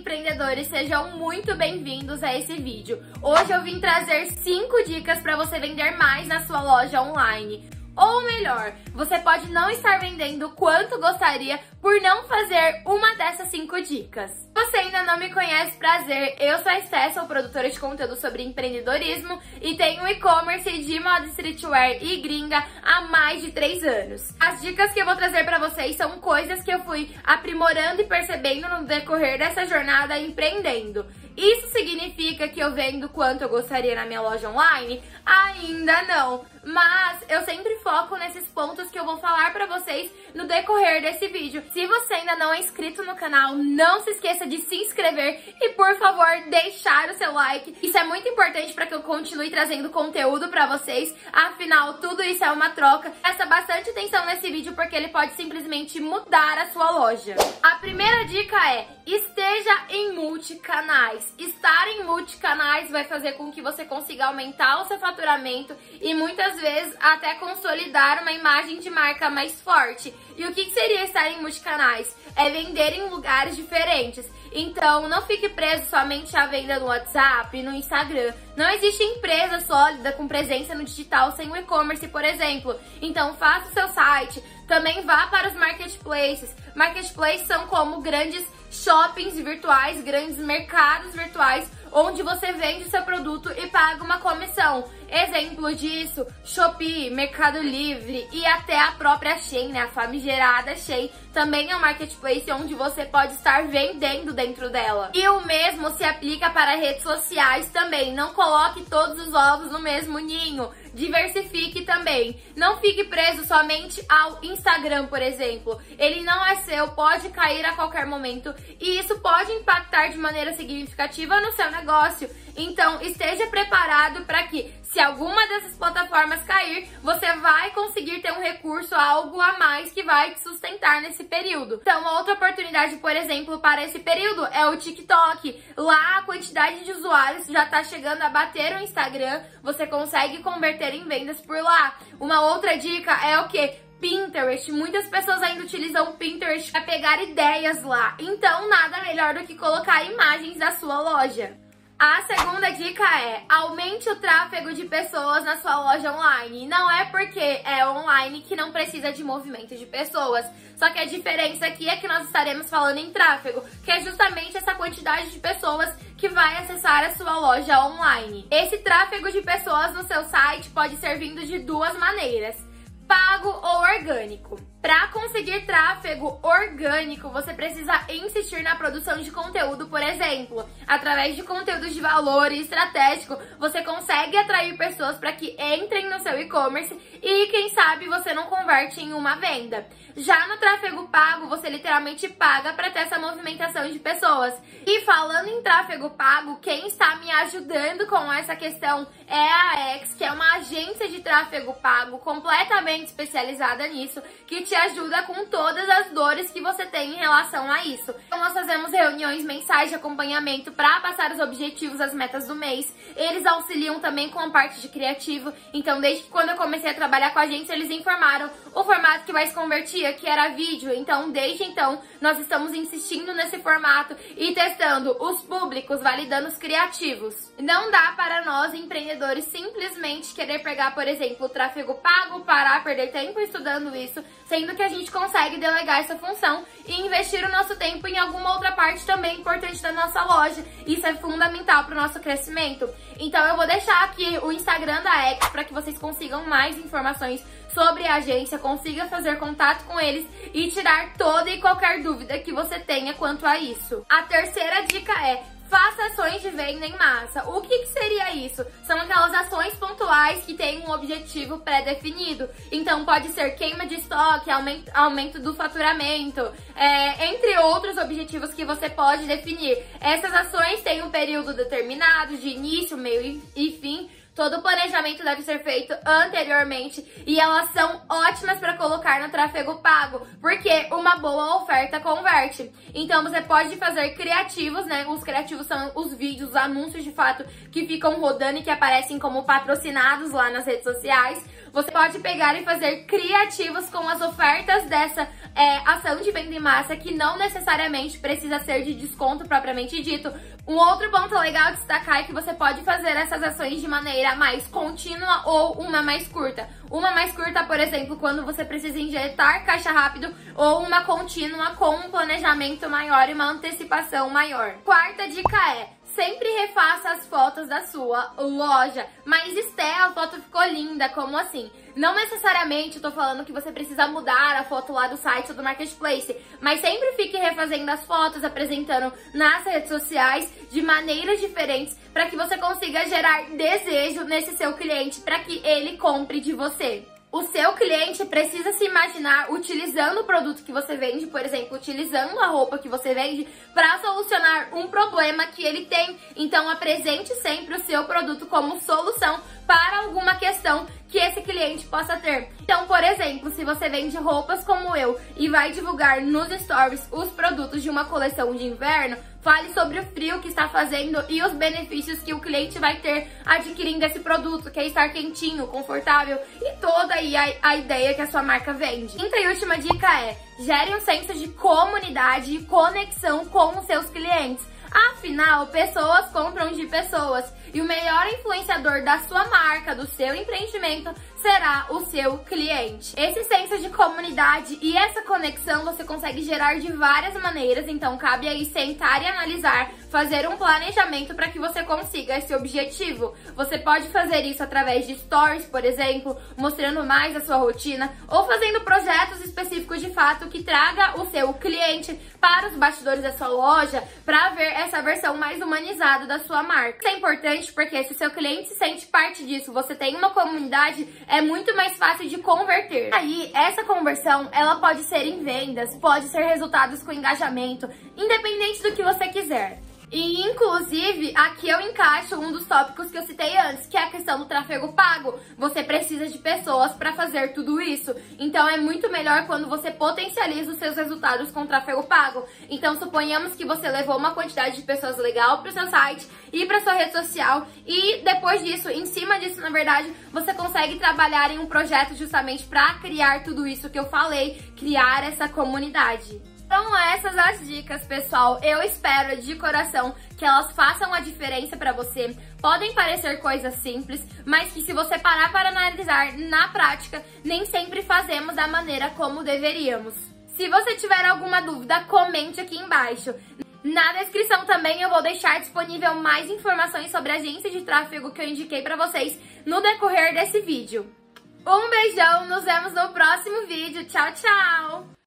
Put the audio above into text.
empreendedores, sejam muito bem-vindos a esse vídeo. Hoje eu vim trazer 5 dicas para você vender mais na sua loja online. Ou melhor, você pode não estar vendendo quanto gostaria por não fazer uma dessas 5 dicas. Se você ainda não me conhece, prazer, eu sou a Esté, sou produtora de conteúdo sobre empreendedorismo e tenho e-commerce de moda streetwear e gringa há mais de 3 anos. As dicas que eu vou trazer para vocês são coisas que eu fui aprimorando e percebendo no decorrer dessa jornada empreendendo. Isso significa que eu vendo quanto eu gostaria na minha loja online? Ainda não, mas eu sempre foco nesses pontos que eu vou falar pra vocês no decorrer desse vídeo. Se você ainda não é inscrito no canal, não se esqueça de se inscrever e, por favor, deixar o seu like. Isso é muito importante para que eu continue trazendo conteúdo pra vocês. Afinal, tudo isso é uma troca. Presta bastante atenção nesse vídeo porque ele pode simplesmente mudar a sua loja. A primeira dica é, esteja em multicanais. Estar em multicanais vai fazer com que você consiga aumentar o seu faturamento e muitas vezes até consolidar uma imagem de marca mais forte. E o que seria estar em multicanais? É vender em lugares diferentes. Então, não fique preso somente à venda no WhatsApp, no Instagram. Não existe empresa sólida com presença no digital sem o e-commerce, por exemplo. Então, faça o seu site. Também vá para os marketplaces. Marketplaces são como grandes shoppings virtuais, grandes mercados virtuais, onde você vende seu produto e paga uma comissão. Exemplo disso, Shopee, Mercado Livre e até a própria Shein, né? A famigerada Shein, também é um marketplace onde você pode estar vendendo dentro dela. E o mesmo se aplica para redes sociais também. Não coloque todos os ovos no mesmo ninho diversifique também. Não fique preso somente ao Instagram, por exemplo. Ele não é seu, pode cair a qualquer momento e isso pode impactar de maneira significativa no seu negócio. Então, esteja preparado para que, se alguma dessas plataformas cair, você vai conseguir ter um recurso, algo a mais que vai te sustentar nesse período. Então, outra oportunidade, por exemplo, para esse período é o TikTok. Lá, a quantidade de usuários já está chegando a bater o Instagram. Você consegue converter em vendas por lá. Uma outra dica é o que? Pinterest. Muitas pessoas ainda utilizam o Pinterest para pegar ideias lá. Então, nada melhor do que colocar imagens da sua loja. A segunda dica é aumente o tráfego de pessoas na sua loja online. Não é porque é online que não precisa de movimento de pessoas. Só que a diferença aqui é que nós estaremos falando em tráfego, que é justamente essa quantidade de pessoas que vai acessar a sua loja online. Esse tráfego de pessoas no seu site pode ser vindo de duas maneiras: pago ou orgânico. Para conseguir tráfego orgânico, você precisa insistir na produção de conteúdo, por exemplo. Através de conteúdos de valor e estratégico, você consegue atrair pessoas para que entrem no seu e-commerce e, quem sabe, você não converte em uma venda. Já no tráfego pago, você literalmente paga para ter essa movimentação de pessoas. E falando em tráfego pago, quem está me ajudando com essa questão é a X, que é uma agência de tráfego pago completamente especializada nisso, que te ajuda com todas as dores que você tem em relação a isso. Então nós fazemos reuniões mensais de acompanhamento para passar os objetivos, as metas do mês. Eles auxiliam também com a parte de criativo. Então desde que quando eu comecei a trabalhar com a gente, eles informaram o formato que vai se convertia, que era vídeo. Então desde então nós estamos insistindo nesse formato e testando os públicos, validando os criativos. Não dá para nós empreendedores simplesmente querer pegar, por exemplo, o tráfego pago, parar, perder tempo estudando isso, sem sendo que a gente consegue delegar essa função e investir o nosso tempo em alguma outra parte também importante da nossa loja. Isso é fundamental para o nosso crescimento. Então eu vou deixar aqui o Instagram da X para que vocês consigam mais informações sobre a agência, consiga fazer contato com eles e tirar toda e qualquer dúvida que você tenha quanto a isso. A terceira dica é Faça ações de venda em massa. O que, que, seria isso? São aquelas ações pontuais que têm um objetivo pré-definido. Então pode ser queima de estoque, aumento, aumento do faturamento, é, entre outros objetivos que você pode definir. Essas ações têm um período determinado, de início, meio e fim todo o planejamento deve ser feito anteriormente e elas são ótimas para colocar no tráfego pago, porque uma boa oferta converte. Então você pode fazer criativos, né? Os criativos são os vídeos, os anúncios de fato que ficam rodando e que aparecem como patrocinados lá nas redes sociais. Você pode pegar e fazer criativos com as ofertas dessa é, ação de venda em massa que não necessariamente precisa ser de desconto propriamente dito. Um outro ponto legal de destacar é que você pode fazer essas ações de maneira mais contínua ou uma mais curta. Uma mais curta, por exemplo, quando você precisa injetar caixa rápido, ou uma contínua com um planejamento maior e uma antecipação maior. Quarta dica é Sempre refaça as fotos da sua loja. Mas Esté, a foto ficou linda, como assim? Não necessariamente eu tô falando que você precisa mudar a foto lá do site ou do marketplace, mas sempre fique refazendo as fotos, apresentando nas redes sociais de maneiras diferentes para que você consiga gerar desejo nesse seu cliente para que ele compre de você o seu cliente precisa se imaginar utilizando o produto que você vende, por exemplo, utilizando a roupa que você vende para solucionar um problema que ele tem. Então, apresente sempre o seu produto como solução para alguma questão que esse cliente possa ter. Então, por exemplo, se você vende roupas como eu e vai divulgar nos stories os produtos de uma coleção de inverno, fale sobre o frio que está fazendo e os benefícios que o cliente vai ter adquirindo esse produto, que é estar quentinho, confortável e toda aí a, a ideia que a sua marca vende. Quinta e última dica é: gere um senso de comunidade e conexão com os seus clientes. Afinal, pessoas compram de pessoas. E o melhor influenciador da sua marca, do seu empreendimento, será o seu cliente. Esse senso de comunidade e essa conexão você consegue gerar de várias maneiras, então cabe aí sentar e analisar, fazer um planejamento para que você consiga esse objetivo. Você pode fazer isso através de stories, por exemplo, mostrando mais a sua rotina, ou fazendo projetos específicos de fato que traga o seu cliente para os bastidores da sua loja para ver essa versão mais humanizada da sua marca. Isso é importante porque se o seu cliente se sente parte disso, você tem uma comunidade, é muito mais fácil de converter. Aí, essa conversão, ela pode ser em vendas, pode ser resultados com engajamento, independente do que você quiser. E, inclusive, aqui eu encaixo um dos tópicos que eu citei antes, que é a questão do tráfego pago. Você precisa de pessoas para fazer tudo isso. Então, é muito melhor quando você potencializa os seus resultados com tráfego pago. Então, suponhamos que você levou uma quantidade de pessoas legal para o seu site e para sua rede social e depois disso, em cima disso, na verdade, você consegue trabalhar em um projeto justamente para criar tudo isso que eu falei, criar essa comunidade. Então essas as dicas, pessoal. Eu espero de coração que elas façam a diferença para você. Podem parecer coisas simples, mas que se você parar para analisar na prática, nem sempre fazemos da maneira como deveríamos. Se você tiver alguma dúvida, comente aqui embaixo. Na descrição também eu vou deixar disponível mais informações sobre a agência de tráfego que eu indiquei para vocês no decorrer desse vídeo. Um beijão, nos vemos no próximo vídeo. Tchau, tchau!